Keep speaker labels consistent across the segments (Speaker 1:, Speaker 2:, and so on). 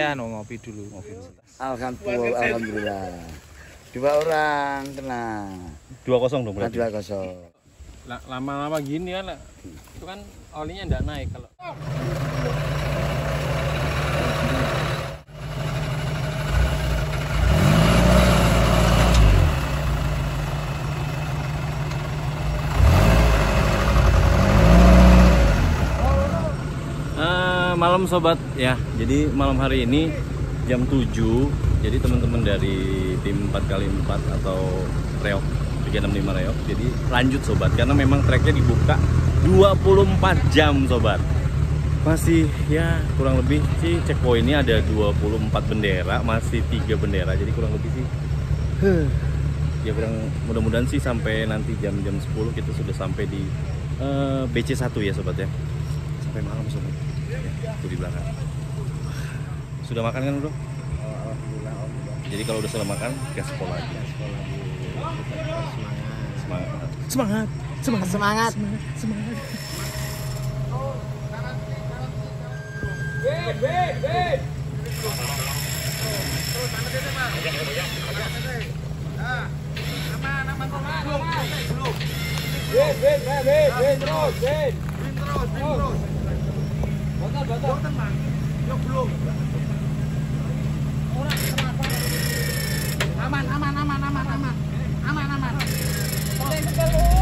Speaker 1: Ya, no, ngopi dulu. Ngopi dulu.
Speaker 2: Alhamdulillah, alhamdulillah. Dua orang kena.
Speaker 3: Dua kosong dong berarti.
Speaker 2: dua kosong.
Speaker 1: La- Lama-lama gini kan, itu kan olinya enggak naik kalau.
Speaker 3: Malam sobat ya. Jadi malam hari ini jam 7. Jadi teman-teman dari tim 4x4 atau Reok 365 Reok. Jadi lanjut sobat karena memang treknya dibuka 24 jam sobat. Masih ya kurang lebih sih checkpointnya ada 24 bendera, masih tiga bendera. Jadi kurang lebih sih huh, ya kurang mudah-mudahan sih sampai nanti jam-jam 10 kita sudah sampai di eh, BC1 ya sobat ya. Sampai malam sobat aku di belakang sudah makan kan bro? jadi kalau udah sudah makan gaspol lagi lagi semangat semangat
Speaker 2: semangat
Speaker 4: semangat semangat semangat
Speaker 3: botol tenang yo belum aman aman aman. Aman aman. Aman aman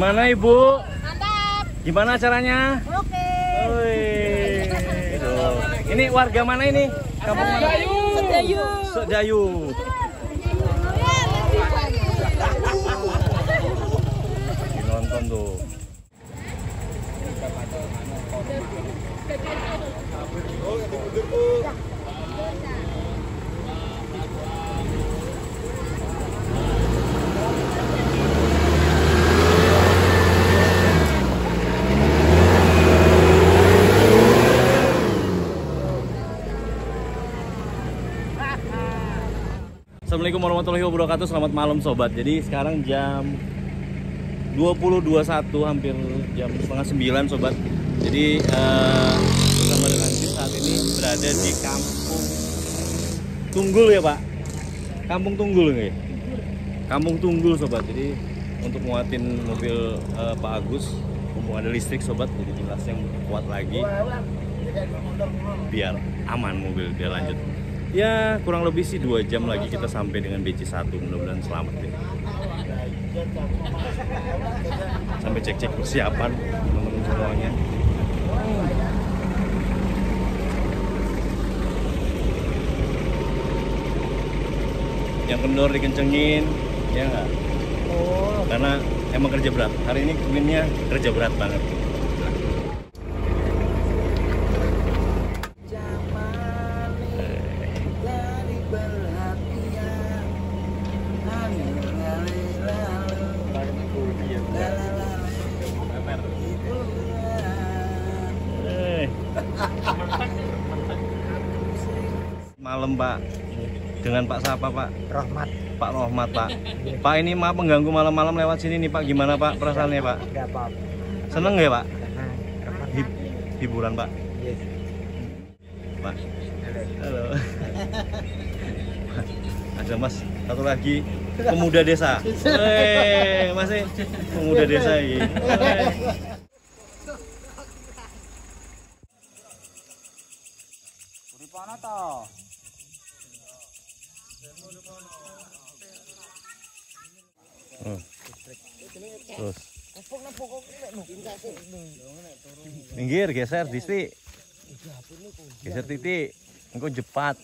Speaker 3: Gimana Ibu?
Speaker 4: Mantap.
Speaker 3: Gimana acaranya?
Speaker 4: Oke.
Speaker 3: Ini warga mana ini? Kampung mana?
Speaker 4: Sedayu.
Speaker 3: Sedayu. Assalamualaikum warahmatullahi wabarakatuh. Selamat malam sobat. Jadi sekarang jam 20.21 hampir jam setengah 9 sobat. Jadi eh, bersama dengan Jin saat ini berada di kampung Tunggul ya Pak. Kampung Tunggul nih. Kampung Tunggul sobat. Jadi untuk muatin mobil eh, Pak Agus mumpung ada listrik sobat jadi jelas yang kuat lagi biar aman mobil dia lanjut ya kurang lebih sih dua jam lagi kita sampai dengan BC1 mudah-mudahan selamat deh. Sampai cek-cek persiapan teman-teman semuanya. Yang kendor dikencengin ya enggak karena emang kerja berat. Hari ini keminnya kerja berat banget Pak Rohmat Pak. Pak ini maaf mengganggu malam-malam lewat sini nih Pak. Gimana Pak perasaannya Pak? Seneng nggak Pak?
Speaker 5: nah, Rahmat
Speaker 3: Hib- hiburan Pak.
Speaker 5: yes.
Speaker 3: Pak. Halo. Ada Mas satu lagi pemuda desa. Hei, masih pemuda desa ini. Terus. Minggir, geser, disti. Geser titik. Engkau
Speaker 6: terus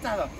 Speaker 1: Bukan pecah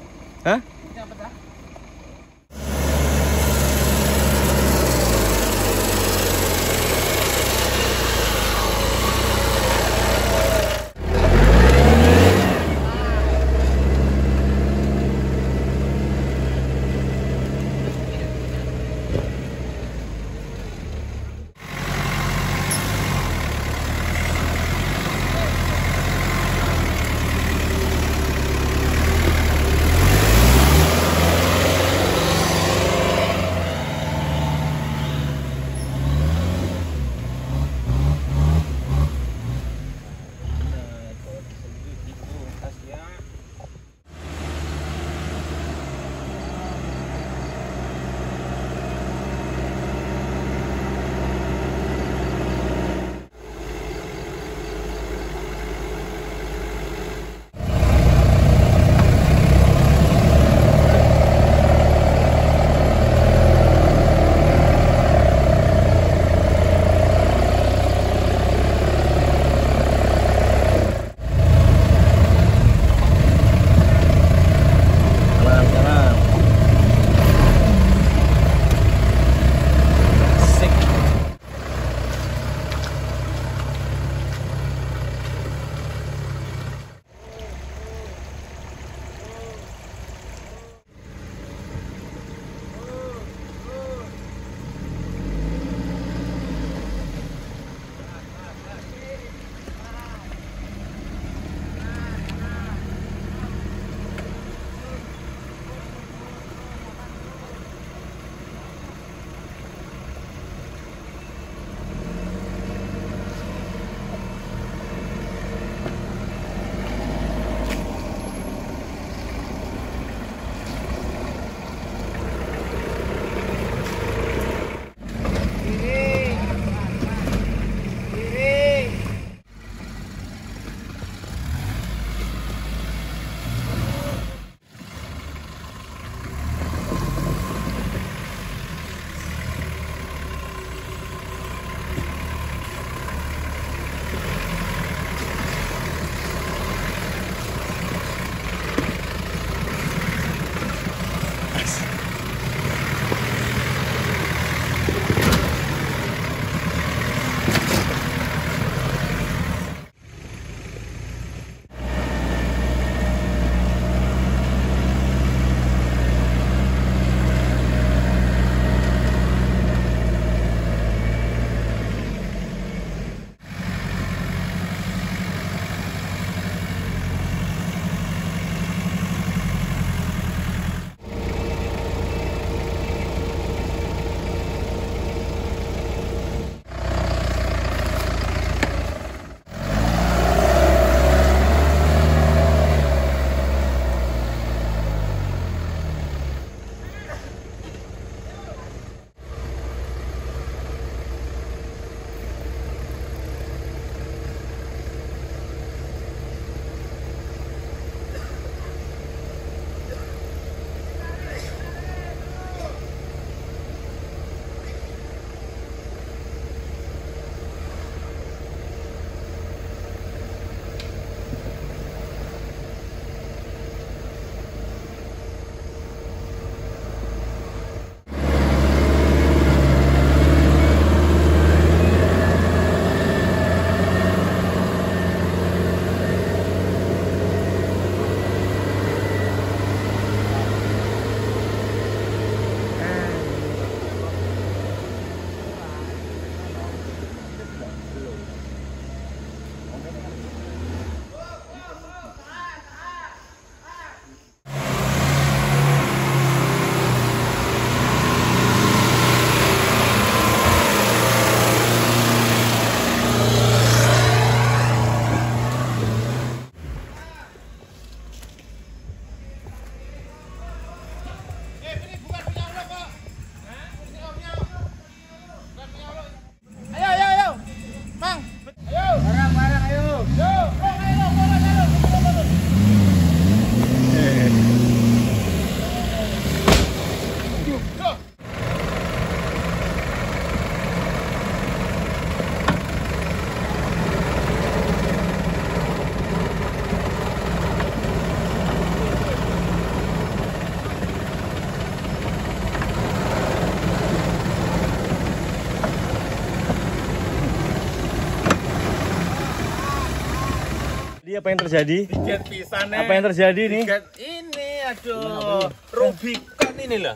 Speaker 3: Jadi apa yang terjadi?
Speaker 1: Pisannya.
Speaker 3: Apa yang terjadi nih?
Speaker 1: Ini aduh. Rubicon ini loh.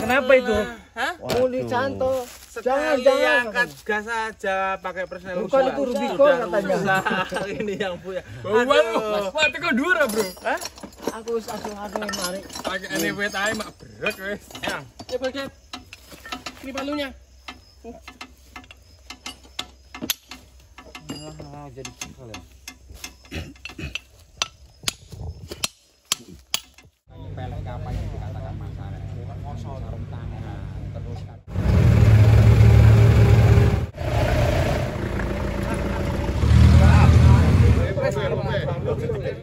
Speaker 3: Kenapa itu?
Speaker 1: Hah?
Speaker 5: Uli Canto.
Speaker 1: Sekali angkat gas aja pakai persnel
Speaker 5: Bukan itu Rubicon katanya.
Speaker 1: ini yang punya. Waduh, mati kok dua bro. Hah?
Speaker 5: Aku wis anu mari.
Speaker 1: Pakai ini wet aja mak berat wes. Ya, coba lihat. Ini palunya.
Speaker 5: Ah, jadi cikal ya. Pelek apa yang dikatakan masyarakat? Ngosol tentang terus kan.
Speaker 1: ไปไป